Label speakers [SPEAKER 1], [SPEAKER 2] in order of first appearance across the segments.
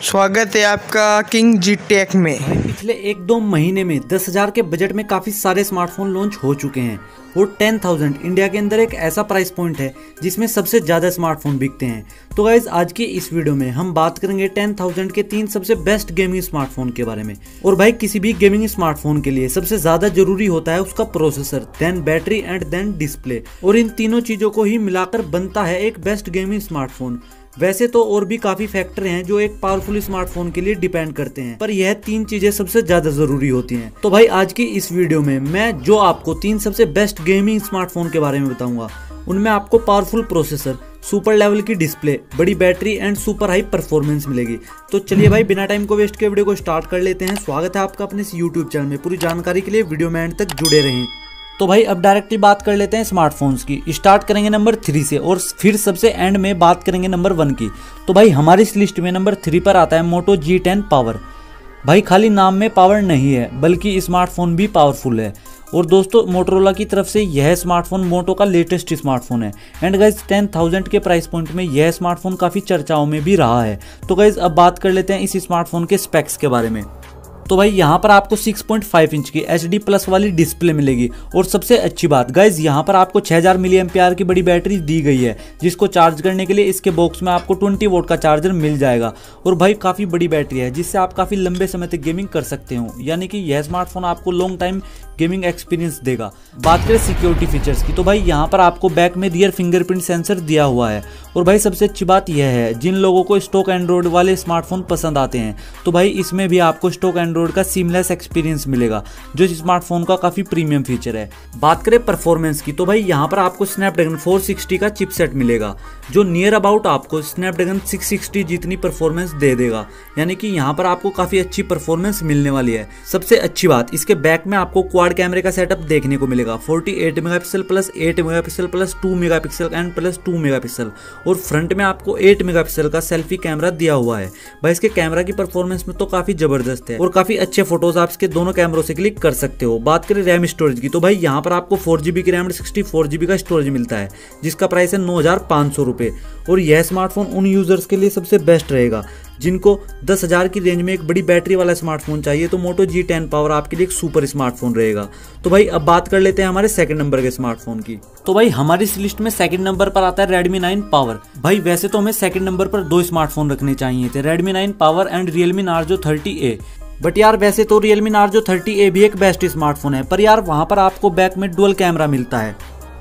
[SPEAKER 1] स्वागत है आपका किंग जी टेक में
[SPEAKER 2] पिछले एक दो महीने में दस हज़ार के बजट में काफ़ी सारे स्मार्टफ़ोन लॉन्च हो चुके हैं। और टेन थाउज़ेंड इंडिया के अंदर एक ऐसा प्राइस पॉइंट है जिसमें सबसे ज़्यादा स्मार्टफ़ोन बिकते हैं। तो गाइज़ आज की इस वीडियो में हम बात करेंगे टेन थाउज़ेंड के तीन सबसे बेस्ट गेमिंग स्मार्टफ़ोन के बारे में। और भाई, किसी भी गेमिंग स्मार्टफ़ोन के लिए सबसे ज़्यादा ज़रूरी होता है उसका processor then battery and then display और इन तीनों चीज़ों को ही मिलाकर बनता है एक बेस्ट गेमिंग स्मार्टफ़ोन वैसे तो और भी काफ़ी फैक्टर हैं जो एक पावरफुल स्मार्टफ़ोन के लिए डिपेंड करते हैं। पर यह तीन चीज़ें सबसे ज़्यादा ज़रूरी होती हैं। तो भाई आज की इस वीडियो में मैं जो आपको तीन सबसे बेस्ट गेमिंग स्मार्टफ़ोन के बारे में बताऊँगा, उनमें आपको पावरफुल प्रोसेसर सुपर लेवल की डिस्प्ले बड़ी battery and super high performance मिलेगी। तो चलिए भाई, बिना टाइम को वेस्ट के वीडियो को स्टार्ट कर लेते हैं। स्वागत है आपका अपने इस यूट्यूब चैनल में। पूरी जानकारी के लिए वीडियो में एंड तक जुड़े रहें। तो भाई, अब डायरेक्टली बात कर लेते हैं स्मार्टफोन्स की। स्टार्ट करेंगे नंबर थ्री से, और फिर सबसे एंड में बात करेंगे नंबर वन की। तो भाई, हमारी इस लिस्ट में नंबर थ्री पर आता है मोटो जी टेन पावर भाई, खाली नाम में पावर नहीं है, बल्कि स्मार्टफ़ोन भी पावरफुल है। और दोस्तों मोटरोला की तरफ़ से यह स्मार्टफ़ोन मोटो का लेटेस्ट स्मार्टफ़ोन है। एंड गाइज़ टेन थाउज़ेंड के प्राइस पॉइंट में यह स्मार्टफ़ोन काफ़ी चर्चाओं में भी रहा है। तो गाइज़ अब बात कर लेते हैं इस स्मार्टफ़ोन के स्पेक्स के बारे में। तो भाई यहाँ पर आपको 6.5 इंच की एचडी प्लस वाली डिस्प्ले मिलेगी। और सबसे अच्छी बात गाइज़ यहाँ पर आपको 6000 हज़ार मिली की बड़ी बैटरी दी गई है, जिसको चार्ज करने के लिए इसके बॉक्स में आपको 20 वोट का चार्जर मिल जाएगा। और भाई काफ़ी बड़ी बैटरी है, जिससे आप काफ़ी लंबे समय तक गेमिंग कर सकते हो। यानी कि यह स्मार्टफ़ोन आपको लॉन्ग टाइम गेमिंग एक्सपीरियंस देगा। बात करें सिक्योरिटी फीचर्स की तो भाई यहाँ पर आपको बैक में रियर फिंगरप्रिंट सेंसर दिया हुआ है। और भाई सबसे अच्छी बात यह है, जिन लोगों को स्टॉक एंड्रॉइड वाले स्मार्टफ़ोन पसंद आते हैं तो भाई इसमें भी आपको स्टॉक एंड्रॉइड का सीमलेस एक्सपीरियंस मिलेगा, जो स्मार्टफ़ोन का काफ़ी प्रीमियम फीचर है। बात करें परफॉर्मेंस की तो भाई यहाँ पर आपको स्नैपड्रैगन 460 का चिपसेट मिलेगा, जो नियर अबाउट आपको स्नैपड्रैगन 660 जितनी परफॉर्मेंस दे देगा। यानी कि यहाँ पर आपको काफ़ी अच्छी परफॉर्मेंस मिलने वाली है। सबसे अच्छी बात, इसके बैक में आपको क्वाड कैमरे का सेटअप देखने को मिलेगा 48 megapixel plus 8 megapixel plus 2 megapixel and plus 2 megapixel और फ्रंट में आपको 8 मेगापिक्सल का सेल्फी कैमरा दिया हुआ है। भाई इसके कैमरा की परफॉर्मेंस में तो काफ़ी ज़बरदस्त है। और काफ़ी अच्छे फ़ोटोज़ आप इसके दोनों कैमरों से क्लिक कर सकते हो। बात करें रैम स्टोरेज की तो भाई यहाँ पर आपको फोर जीबी की रैम सिक्सटी फोर जीबी का स्टोरेज मिलता है, जिसका प्राइस है नौ हज़ार पाँच सौ रुपये और यह स्मार्टफ़ोन उन यूज़र्स के लिए सबसे बेस्ट रहेगा, जिनको दस हज़ार की रेंज में एक बड़ी बैटरी वाला स्मार्टफ़ोन चाहिए तो मोटो जी टेन पावर आपके लिए एक सुपर स्मार्टफ़ोन रहेगा। तो भाई अब बात कर लेते हैं हमारे सेकंड नंबर के स्मार्टफ़ोन की। तो भाई हमारी इस लिस्ट में सेकंड नंबर पर आता है रेडमी नाइन पावर भाई वैसे तो हमें सेकंड नंबर पर दो स्मार्टफ़ोन रखने चाहिए थे Redmi nine power and Realme Narzo thirty A but यार वैसे तो नार्जो थर्टी ए भी एक बेस्ट स्मार्टफ़ोन है पर यार वहाँ पर आपको बैक में डुअल कैमरा मिलता है।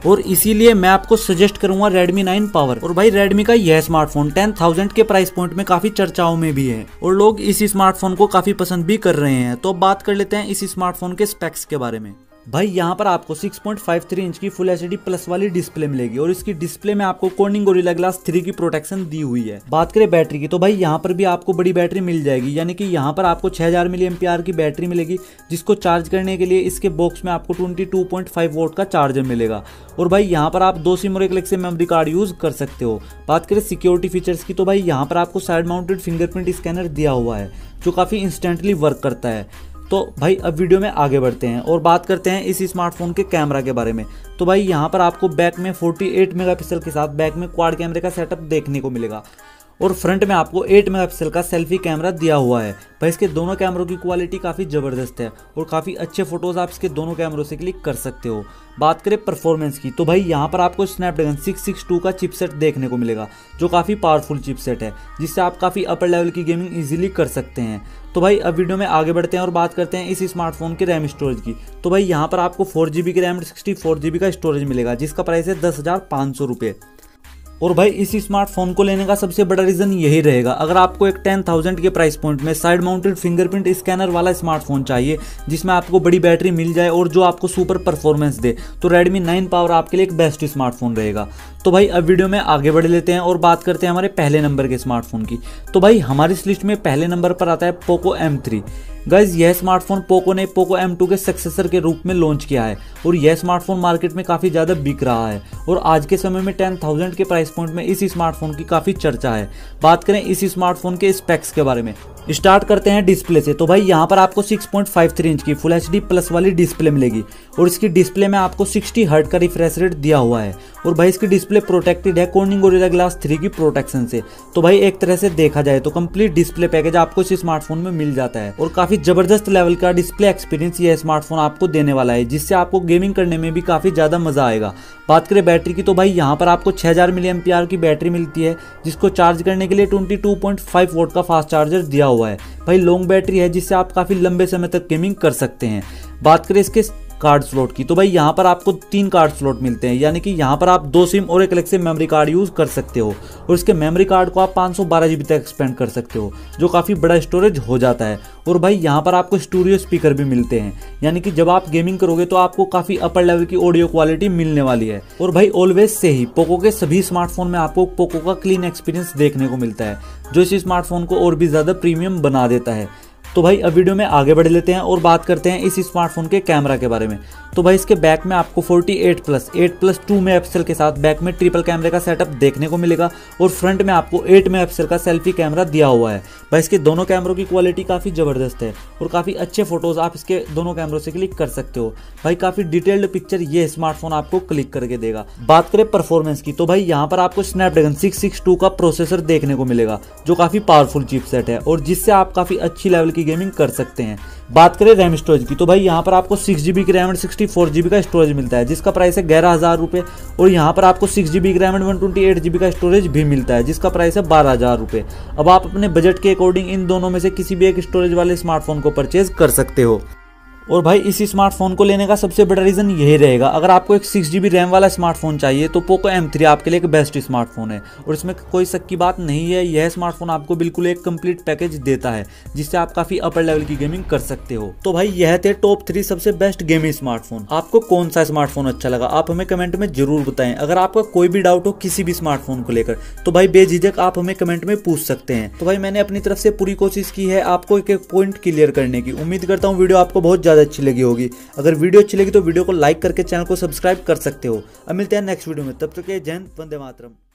[SPEAKER 2] और इसीलिए मैं आपको सजेस्ट करूँगा Redmi 9 पावर और भाई Redmi का यह स्मार्टफ़ोन 10,000 के प्राइस पॉइंट में काफ़ी चर्चाओं में भी है। और लोग इस स्मार्टफ़ोन को काफ़ी पसंद भी कर रहे हैं। तो बात कर लेते हैं इस स्मार्टफ़ोन के स्पेक्स के बारे में। भाई, यहाँ पर आपको 6.53 इंच की फुल एचडी प्लस वाली डिस्प्ले मिलेगी और इसकी डिस्प्ले में आपको कोर्निंग गोरिल्ला ग्लास 3 की प्रोटेक्शन दी हुई है। बात करें बैटरी की तो भाई, यहाँ पर भी आपको बड़ी बैटरी मिल जाएगी। यानी कि यहाँ पर आपको 6000 हज़ार मिली की बैटरी मिलेगी, जिसको चार्ज करने के लिए इसके बॉक्स में आपको 22.5 वोट का चार्जर मिलेगा। और भाई, यहाँ पर आप दो सिम और एक लेग से मेमोरी कार्ड यूज़ कर सकते हो। बात करें सिक्योरिटी फीचर्स की तो भाई, यहाँ पर आपको साइड माउंटेड फिंगरप्रिंट स्कैनर दिया हुआ है, जो काफ़ी इंस्टेंटली वर्क करता है। तो भाई अब वीडियो में आगे बढ़ते हैं और बात करते हैं इस स्मार्टफ़ोन के कैमरा के बारे में। तो भाई यहाँ पर आपको बैक में 48 मेगापिक्सल के साथ बैक में क्वाड कैमरे का सेटअप देखने को मिलेगा। और फ्रंट में आपको 8 मेगापिक्सल का सेल्फी कैमरा दिया हुआ है। भाई, इसके दोनों कैमरों की क्वालिटी काफ़ी ज़बरदस्त है और काफ़ी अच्छे फ़ोटोज़ आप इसके दोनों कैमरों से क्लिक कर सकते हो। बात करें परफॉर्मेंस की तो भाई, यहाँ पर आपको स्नैपड्रैगन 662 का चिपसेट देखने को मिलेगा, जो काफ़ी पावरफुल चिपसेट है, जिससे आप काफ़ी अपर लेवल की गेमिंग ईजिली कर सकते हैं। तो भाई, अब वीडियो में आगे बढ़ते हैं और बात करते हैं इस स्मार्टफ़ोन के रैम स्टोरेज की। तो भाई, यहाँ पर आपको फोर जी की रैम सिक्सटी फोर का स्टोरेज मिलेगा, जिसका प्राइस है दस हज़ार और भाई इस स्मार्टफ़ोन को लेने का सबसे बड़ा रीजन यही रहेगा। अगर आपको एक टेन थाउज़ेंड के प्राइस पॉइंट में साइड माउंटेड फिंगरप्रिंट स्कैनर वाला स्मार्टफ़ोन चाहिए, जिसमें आपको बड़ी बैटरी मिल जाए और जो आपको सुपर परफॉर्मेंस दे तो रेडमी नाइन पावर आपके लिए एक बेस्ट स्मार्टफ़ोन रहेगा। तो भाई, अब वीडियो में आगे बढ़ लेते हैं और बात करते हैं हमारे पहले नंबर के स्मार्टफ़ोन की। तो भाई, हमारी इस लिस्ट में पहले नंबर पर आता है पोको एम थ्री गाइज़ यह स्मार्टफ़ोन पोको ने पोको एम के सक्सेसर के रूप में लॉन्च किया है और यह स्मार्टफ़ोन मार्केट में काफ़ी ज़्यादा बिक रहा है और आज के समय में टेन थाउज़ेंड के प्राइस पॉइंट में इस स्मार्टफ़ोन की काफ़ी चर्चा है। बात करें इस स्मार्टफ़ोन के स्पेक्स के बारे में। स्टार्ट करते हैं डिस्प्ले से। तो भाई, यहाँ पर आपको 6.53 इंच की फुल एचडी प्लस वाली डिस्प्ले मिलेगी। और इसकी डिस्प्ले में आपको 60 हर्ट का रिफ्रेश रेट दिया हुआ है। और भाई, इसकी डिस्प्ले प्रोटेक्टेड है कोर्निंग गोरिल्ला ग्लास 3 की प्रोटेक्शन से। तो भाई, एक तरह से देखा जाए तो कंप्लीट डिस्प्ले पैकेज आपको इस स्मार्टफ़ोन में मिल जाता है। और काफ़ी ज़बरदस्त लेवल का डिस्प्ले एक्सपीरियंस यह स्मार्टफ़ोन आपको देने वाला है, जिससे आपको गेमिंग करने में भी काफ़ी ज़्यादा मज़ा आएगा। बात करें बैटरी की तो भाई, यहाँ पर आपको 6000 हज़ार मिली की बैटरी मिलती है, जिसको चार्ज करने के लिए 22.5 वोल्ट का फास्ट चार्जर दिया हुआ है। भाई लॉन्ग बैटरी है जिससे आप काफ़ी लंबे समय तक गेमिंग कर सकते हैं। बात करें इसके कार्ड स्लॉट की। तो भाई यहाँ पर आपको तीन कार्ड स्लॉट मिलते हैं, यानी कि यहाँ पर आप दो सिम और एक अलग से मेमोरी कार्ड यूज़ कर सकते हो। और इसके मेमोरी कार्ड को आप पाँच सौ तक एक्सपेंड कर सकते हो, जो काफ़ी बड़ा स्टोरेज हो जाता है। और भाई यहाँ पर आपको स्टूडियो स्पीकर भी मिलते हैं, यानी कि जब आप गेमिंग करोगे तो आपको काफ़ी अपर लेवल की ऑडियो क्वालिटी मिलने वाली है। और भाई ऑलवेज से ही पोको के सभी स्मार्टफ़ोन में आपको पोको का क्लीन एक्सपीरियंस देखने को मिलता है, जो इस स्मार्टफ़ोन को और भी ज़्यादा प्रीमियम बना देता है। तो भाई, अब वीडियो में आगे बढ़ लेते हैं और बात करते हैं इस स्मार्टफ़ोन के कैमरा के बारे में। तो भाई, इसके बैक में आपको 48 प्लस 8 प्लस टू मेगा के साथ बैक में ट्रिपल कैमरे का सेटअप देखने को मिलेगा और फ्रंट में आपको 8 मेगा का सेल्फी कैमरा दिया हुआ है। भाई, इसके दोनों कैमरों की क्वालिटी काफ़ी ज़बरदस्त है और काफ़ी अच्छे फ़ोटोज़ आप इसके दोनों कैमरों से क्लिक कर सकते हो। भाई, काफ़ी डिटेल्ड पिक्चर ये स्मार्टफ़ोन आपको क्लिक करके देगा। बात करें परफॉर्मेंस की तो भाई, यहाँ पर आपको स्नैपड्रैगन सिक्स का प्रोसेसर देखने को मिलेगा, जो काफ़ी पावरफुल चिपसेट है और जिससे आप काफ़ी अच्छी लेवल की गेमिंग कर सकते हैं। बात करें रैम स्टोरेज की तो भाई यहाँ पर आपको सिक्स जी की RAM and sixty four G का स्टोरेज मिलता है, जिसका प्राइस है ग्यारह हज़ार रुपये, और यहाँ पर आपको सिक्स जी की RAM and one twenty eight G का स्टोरेज भी मिलता है, जिसका प्राइस है बारह हज़ार रुपये। अब आप अपने बजट के अकॉर्डिंग इन दोनों में से किसी भी एक स्टोरेज वाले स्मार्टफ़ोन को परचेज कर सकते हो। और भाई इस स्मार्टफ़ोन को लेने का सबसे बड़ा रीज़न यही रहेगा। अगर आपको एक सिक्स जी रैम वाला स्मार्टफ़ोन चाहिए तो पोको एम थ्री आपके लिए एक बेस्ट स्मार्टफ़ोन है। और इसमें कोई शक की बात नहीं है, यह स्मार्टफ़ोन आपको बिल्कुल एक कंप्लीट पैकेज देता है, जिससे आप काफ़ी अपर लेवल की गेमिंग कर सकते हो। तो भाई, यह थे टॉप थ्री सबसे बेस्ट गेमिंग स्मार्टफ़ोन आपको कौन सा स्मार्टफ़ोन अच्छा लगा, आप हमें कमेंट में ज़रूर बताएँ। अगर आपका कोई भी डाउट हो किसी भी स्मार्टफ़ोन को लेकर तो भाई बेझिझक आप हमें कमेंट में पूछ सकते हैं। तो भाई, मैंने अपनी तरफ़ से पूरी कोशिश की है आपको एक एक पॉइंट क्लियर करने की। उम्मीद करता हूँ वीडियो आपको बहुत ज़्यादा अच्छी लगी होगी। अगर वीडियो अच्छी लगी तो वीडियो को लाइक करके चैनल को सब्सक्राइब कर सकते हो। अब मिलते हैं नेक्स्ट वीडियो में। तब तक जय हिंद, वंदे मातरम।